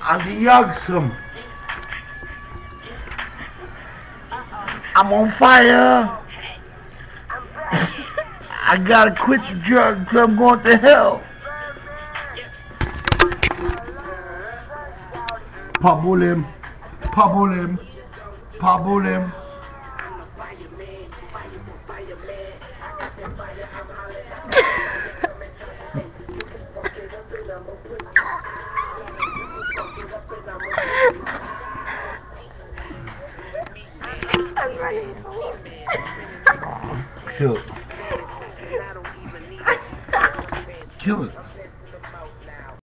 Youngsome. I'm on fire. I gotta quit the drug because I'm going to hell. Pabulim, pabulim, pabulim. Kill it. Kill it.